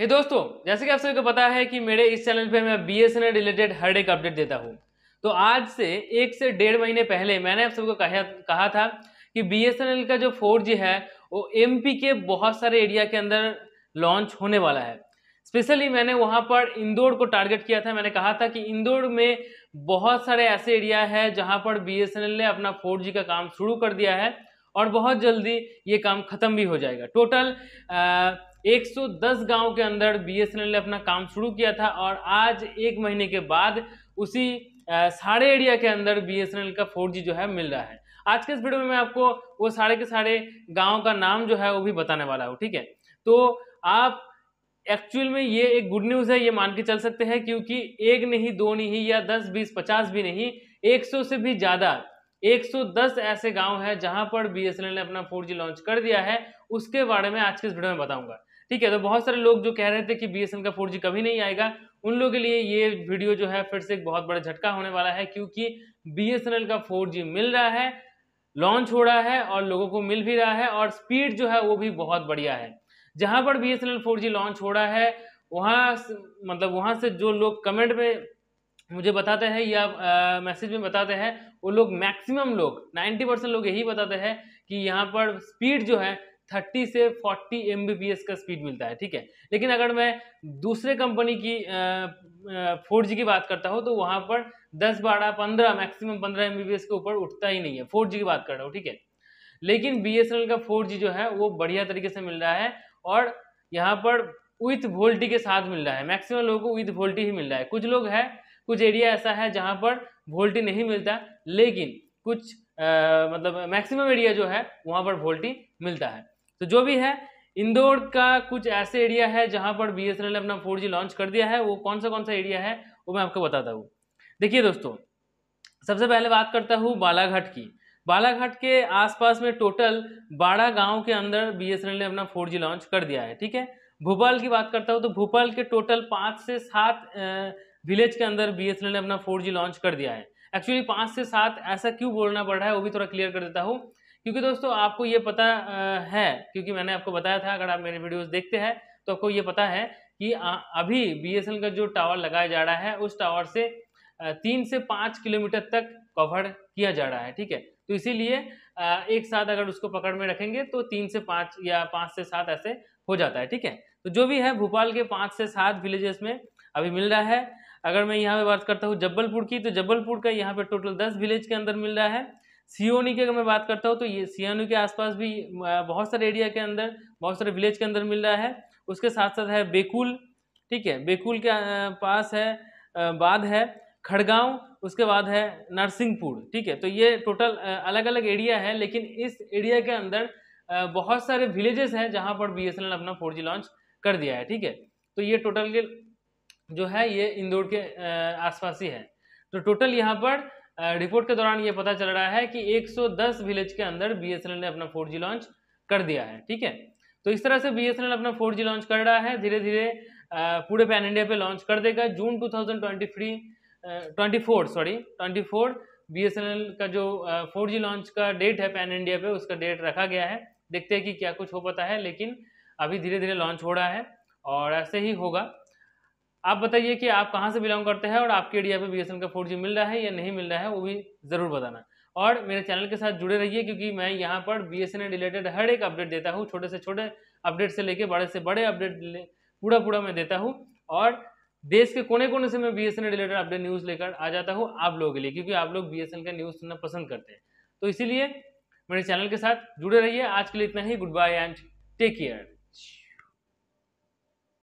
हे दोस्तों, जैसे कि आप सभी को पता है कि मेरे इस चैनल पे मैं बी एस रिलेटेड हर एक अपडेट देता हूँ। तो आज से एक से डेढ़ महीने पहले मैंने आप सबको कहा कहा था कि BSNL का जो फोर है, वो MP के बहुत सारे एरिया के अंदर लॉन्च होने वाला है। स्पेशली मैंने वहाँ पर इंदौर को टारगेट किया था। मैंने कहा था कि इंदौर में बहुत सारे ऐसे एरिया है जहाँ पर BSNL ने अपना फोर का काम शुरू कर दिया है और बहुत जल्दी ये काम ख़त्म भी हो जाएगा। टोटल 110 गाँव के अंदर बीएसएनएल ने अपना काम शुरू किया था और आज एक महीने के बाद उसी सारे एरिया के अंदर बीएसएनएल का 4G जो है मिल रहा है। आज के इस वीडियो में मैं आपको वो सारे के सारे गाँव का नाम जो है वो भी बताने वाला हूँ, ठीक है? तो आप एक्चुअल में ये एक गुड न्यूज़ है, ये मान के चल सकते हैं, क्योंकि एक नहीं, दो नहीं या दस, बीस, पचास भी नहीं, एक सौ से भी ज़्यादा 110 ऐसे गाँव हैं जहाँ पर बीएसएनएल ने अपना 4G लॉन्च कर दिया है। उसके बारे में आज के इस वीडियो में बताऊँगा। ठीक है तो बहुत सारे लोग जो कह रहे थे कि BSNL का फोर कभी नहीं आएगा, उन लोगों के लिए ये वीडियो जो है फिर से एक बहुत बड़ा झटका होने वाला है, क्योंकि BSNL का फोर मिल रहा है लॉन्च हो रहा है और लोगों को मिल भी रहा है और स्पीड जो है वो भी बहुत बढ़िया है। जहाँ पर बी एस एन लॉन्च हो रहा है, वहाँ मतलब वहाँ से जो लोग कमेंट में मुझे बताते हैं या मैसेज में बताते हैं, वो लोग मैक्सिमम लोग 90 परसेंट लोग यही बताते हैं कि यहाँ पर स्पीड जो है थर्टी से फोर्टी एम का स्पीड मिलता है ठीक है? लेकिन अगर मैं दूसरे कंपनी की फोर जी की बात करता हूँ तो वहाँ पर दस बारह पंद्रह मैक्सिमम पंद्रह एम के ऊपर उठता ही नहीं है। फोर की बात कर रहा हूँ ठीक है? लेकिन BSNL का फोर जो है वो बढ़िया तरीके से मिल रहा है और यहाँ पर विथ वोल्टी के साथ मिल रहा है। मैक्सिमम लोगों को विथ वोल्टी ही मिल रहा है। कुछ लोग हैं कुछ एरिया ऐसा है जहाँ पर वोल्टी नहीं मिलता लेकिन कुछ आ, मतलब मैक्सिमम एरिया जो है वहाँ पर वोल्टी मिलता है। तो जो भी है, इंदौर का कुछ ऐसे एरिया है जहाँ पर बी ने अपना फोर लॉन्च कर दिया है, वो कौन सा कौन सा एरिया है, वो मैं आपको बताता हूँ। देखिए दोस्तों, सबसे पहले बात करता हूँ बालाघाट की। बालाघाट के आसपास में टोटल बारह गाँव के अंदर बी ने अपना फोर लॉन्च कर दिया है, ठीक है? भोपाल की बात करता हूँ तो भोपाल के टोटल पाँच से सात विलेज के अंदर बीएसएनएल ने अपना फोर लॉन्च कर दिया है। एक्चुअली पाँच से सात, ऐसा क्यों बोलना पड़ रहा है, वो भी थोड़ा क्लियर कर देता हूँ। क्योंकि दोस्तों, आपको ये पता है, क्योंकि मैंने आपको बताया था, अगर आप मेरे वीडियोस देखते हैं तो आपको ये पता है कि अभी बी का जो टावर लगाया जा रहा है, उस टावर से तीन से पाँच किलोमीटर तक कवर किया जा रहा है, ठीक है? तो इसीलिए एक साथ अगर उसको पकड़ में रखेंगे तो तीन से पाँच या पाँच से सात ऐसे हो जाता है, ठीक है? तो जो भी है, भोपाल के पाँच से सात विलेजेस में अभी मिल रहा है। अगर मैं यहाँ पे बात करता हूँ जब्बलपुर की तो जब्बलपुर का यहाँ पे टोटल दस विलेज के अंदर मिल रहा है। सियोनी की अगर मैं बात करता हूँ तो ये सियोनी के आसपास भी बहुत सारे एरिया के अंदर, बहुत सारे विलेज के अंदर मिल रहा है। उसके साथ साथ है बेकुल, ठीक है? बेकुल के पास है बाद है खड़गांव, उसके बाद है नरसिंहपुर, ठीक है? तो ये टोटल अलग अलग एरिया है, लेकिन इस एरिया के अंदर बहुत सारे विलेजेस हैं जहाँ पर बी अपना फोर लॉन्च कर दिया है, ठीक है? तो ये टोटल के जो है, ये इंदौर के आसपास ही है। तो टोटल यहाँ पर रिपोर्ट के दौरान ये पता चल रहा है कि 110 विलेज के अंदर बीएसएनएल ने अपना 4G लॉन्च कर दिया है, ठीक है? तो इस तरह से बीएसएनएल अपना 4G लॉन्च कर रहा है धीरे धीरे पूरे पैन इंडिया पे लॉन्च कर देगा। जून 2023 24 सॉरी 24 बीएसएनएल का जो फोर लॉन्च का डेट है पैन इंडिया पे, उसका डेट रखा गया है। देखते हैं कि क्या कुछ हो पाता है, लेकिन अभी धीरे धीरे लॉन्च हो रहा है और ऐसे ही होगा। आप बताइए कि आप कहाँ से बिलोंग करते हैं और आपके एरिया पे बी का फोर मिल रहा है या नहीं मिल रहा है, वो भी ज़रूर बताना। और मेरे चैनल के साथ जुड़े रहिए क्योंकि मैं यहाँ पर बी रिलेटेड हर एक अपडेट देता हूँ, छोटे से छोटे अपडेट से लेके बड़े से बड़े अपडेट पूरा पूरा मैं देता हूँ। और देश के कोने कोने से मैं बी रिलेटेड अपडेट न्यूज़ लेकर आ जाता हूँ आप लोगों के लिए, क्योंकि आप लोग बी का न्यूज़ सुनना पसंद करते हैं। तो इसीलिए मेरे चैनल के साथ जुड़े रहिए। आज के लिए इतना ही। Good bye and take care